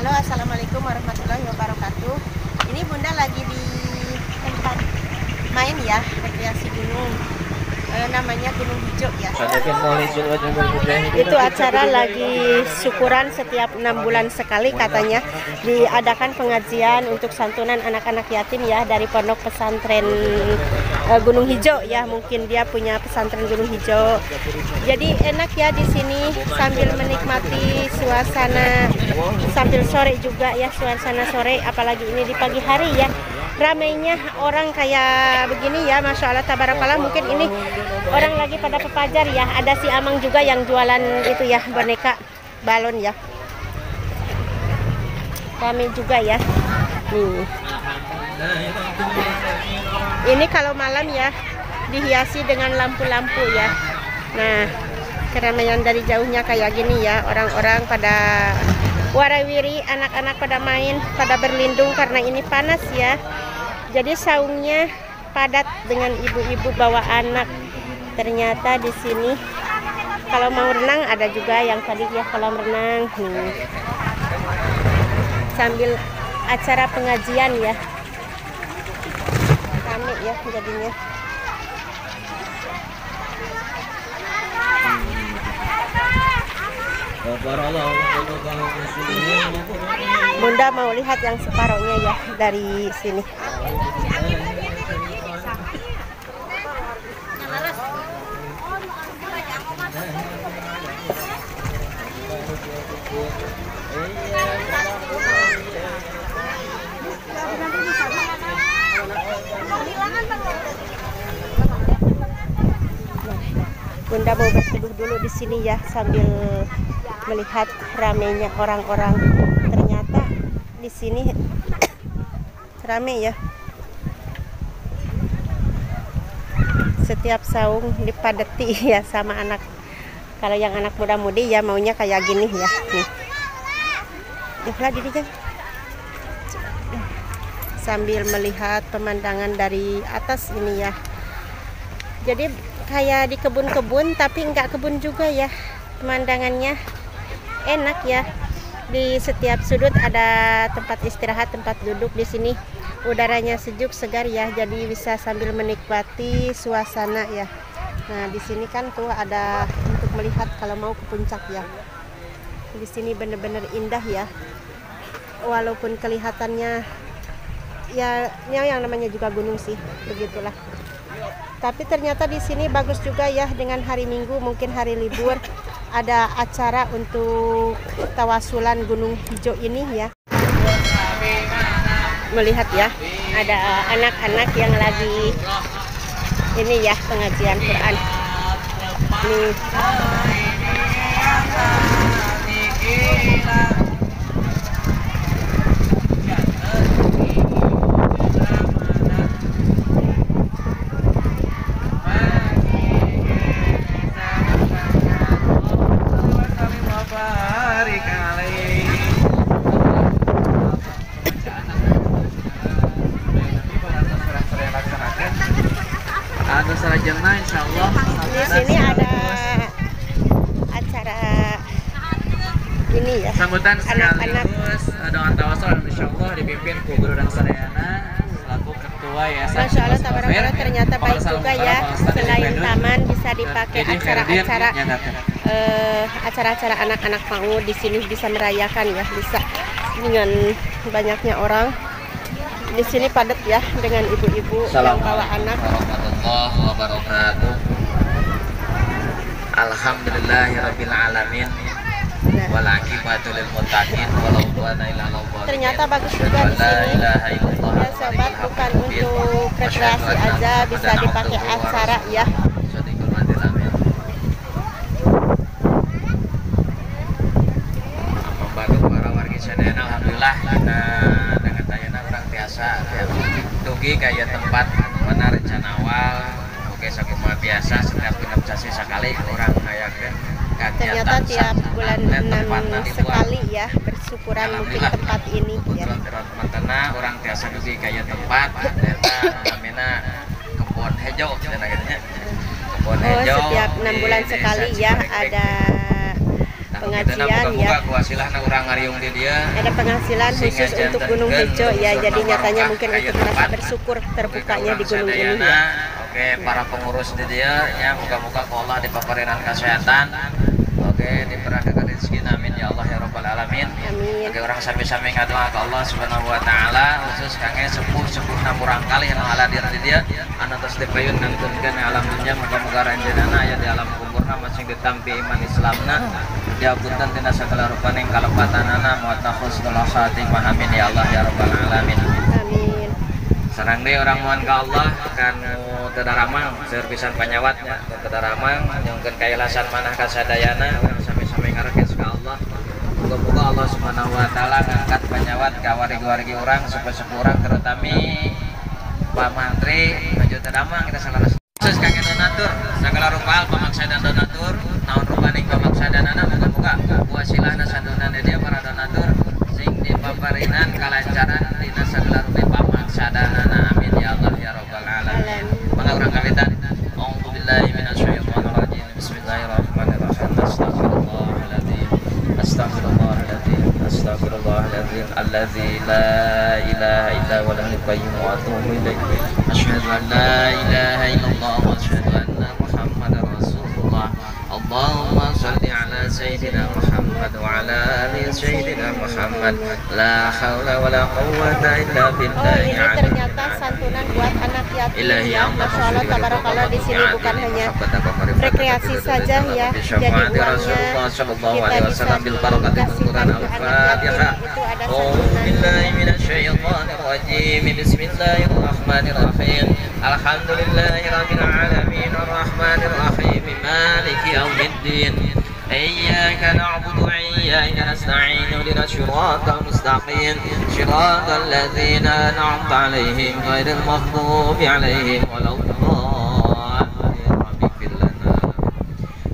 Halo, Assalamualaikum warahmatullahi wabarakatuh. Ini Bunda lagi di tempat main ya, rekreasi gunung. Eh, namanya Gunung Hijau ya. Itu acara lagi syukuran setiap enam bulan sekali katanya. Diadakan pengajian untuk santunan anak-anak yatim ya dari pondok pesantren eh, Gunung Hijau ya. Mungkin dia punya pesantren Gunung Hijau. Jadi enak ya di sini. Sambil menikmati suasana sambil sore juga ya suasana sore. Apalagi ini di pagi hari ya ramainya orang kayak begini ya Masya Allah tabarakallah. Mungkin ini orang lagi pada pepajar ya. Ada si Amang juga yang jualan itu ya boneka balon ya. Ramai juga ya. Nih ini kalau malam ya dihiasi dengan lampu-lampu ya. Nah keramaian dari jauhnya kayak gini ya orang-orang pada warawiri anak-anak pada main pada berlindung karena ini panas ya. Jadi saungnya padat dengan ibu-ibu bawa anak. Ternyata di sini kalau mau renang ada juga yang tadi ya kolam renang nih. Sambil acara pengajian ya. Kami ya jadinya Bunda mau lihat yang separohnya ya dari sini. Bunda mau berteduh dulu di sini ya sambil melihat ramainya orang-orang. Ternyata di sini rame ya. Setiap saung dipadati ya sama anak. Kalau yang anak muda-mudi ya maunya kayak gini ya. Nih. Itulah diri Sambil melihat pemandangan dari atas ini ya. Jadi kayak di kebun-kebun tapi nggak kebun juga ya. Pemandangannya enak ya. Di setiap sudut ada tempat istirahat tempat duduk di sini. Udaranya sejuk segar ya jadi bisa sambil menikmati suasana ya. Nah di sini kan tuh ada untuk melihat kalau mau ke puncak ya. Di sini bener-bener indah ya. Walaupun kelihatannya ya yang namanya juga gunung sih begitulah tapi ternyata di sini bagus juga ya dengan hari Minggu mungkin hari libur ada acara untuk tawasulan Gunung Hijau ini ya. Melihat ya ada anak-anak yang lagi ini ya pengajian Quran. Nih Anu sarajengna insyaallah. Di sini ada acara ini ya sambutan anak-anak. Sekaligus eh, dengan tawasul insyaallah dipimpin ku Guru dan Sadayana selaku ketua Yayasan Masya Allah, tabarakallah ternyata baik juga ya. Selain taman bisa dipakai acara-acara eh, acara-acara anak-anak mau di sini bisa merayakan ya bisa dengan banyaknya orang di sini padat ya dengan ibu-ibu yang bawa anak. Warahmatullahi wabarakatuh. Alhamdulillahirabbil alamin. Nah, ternyata bagus juga di sini. ya sobat bukan untuk rekreasi aja bisa dipakai acara ya. Alhamdulillah kita biasa. Dugi kayak tempat mana rencana awal oke sakuma biasa setiap genap sasi sekali orang kayak ke ternyata tiap bulan enam sekali ya bersyukuran mungkin tempat ini ya. Mantana orang biasa dugi kayak tempat ternyata namanya kebun hijau kebun oh hijau. setiap enam bulan sekali ya ada pengajian ya. Di. Ada penghasilan khusus untuk Gunung Hijau ya. Jadi nyatanya mungkin untuk merasa bersyukur terbukanya di gunung ini ya. Oke, para pengurus di dia ya muga-muga ku Allah dipaparinan kesehatan. Oke, diberkahi rezeki amin ya Allah ya rabbal alamin. Amin. Oke, orang sami-sami ngadoa ke Allah Subhanahu wa taala khusus kange sepuh-sepuh namurang kali yang hadir di dia anu tos dipayun nangtunkeun alam dunya muga-muga ranjeunana aya di alam kuburna masing ditampi iman Islamna diapunten tina sagala rupaning kalepatanana muatta husnul khatimah amin ya Allah ya rabbal alamin. Amin. Sarang deh orang mohon ke Allah kan tadaramang serpisan panyawatnya tadaramang nyongkeun kailasan manah kasadayana ngarekes ka Allah. Moga-moga Allah Subhanahu wa taala ngangkat panyawat ka wargi-wargi orang sepuh-sepuh orang terutami Pak Mantri nuju tadamang kita salaras khusus kangge donatur sagala rupa pamaksa dan donatur naon rupaning pamaksadanana moga-moga buasilahna sadunan dia para donatur sing dipaparinan kalancaran dina sagala rupa pamaksadanana amin ya Allah ya rabbal alamin. Alam. Maka الذي لا إله إلا هو الحي القيوم وأتوب إليك. أشهد أن لا إله إلا الله وأشهد أن محمدا رسول الله. اللهم صل على سيدنا محمد وعلى آل سيدنا محمد. لا حول ولا قوة إلا بالله. Oh, ini ternyata santunan buat yatim Masya Allah tabarakallah di sini bukan hanya rekreasi saja ya jadi uangnya kita bisa dikasihkan Alhamdulillahirrahmanirrahim Maliki yaumiddin na'budu وإياك نستعين اهدنا الصراط المستقيم. صراط الذين أنعمت عليهم غير المغضوب عليهم ولا الضالين رب اغفر لنا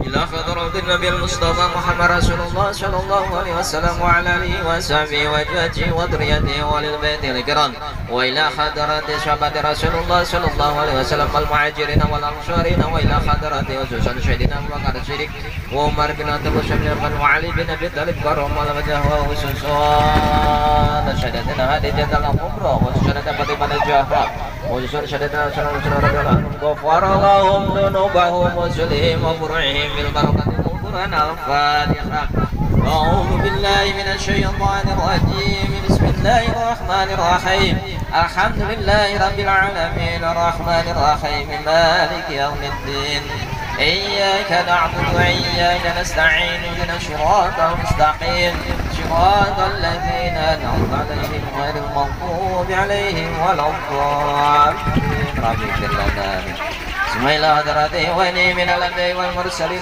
إلى حضرة النبي المصطفى محمد رسول الله صلى الله عليه وسلم وعلى آله وصحبه وأزواجه وذريته وللبيت الكرام. وإلى حضرة شعبة رسول الله صلى الله عليه وسلم والمهاجرين والأنصارين وإلى حضرة خصوصا سيدنا أبو بكر الصديق وعمر بن عبد عفان وعلي بن أبي طالب كرم وجهه سيدنا هذه جدل الكبرى وسيدنا فاطمة الزهراء وسيدنا سيدنا سلام سلام رضي غفر لهم ذنوبهم وسلهم وفرعهم بالبركة والقرآن الفاتحة. أعوذ بالله من الشيطان الرجيم. بسم الله الرحمن الرحيم. الحمد لله رب العالمين. الرحمن الرحيم. مالك يوم الدين. إياك نعبد وإياك نستعين. اهدنا الصراط المستقيم. صراط الذين أنعمت عليهم غير المغضوب عليهم ولا الضالين. رب اغفر لنا. حضرته وإني من الأنبياء والمرسلين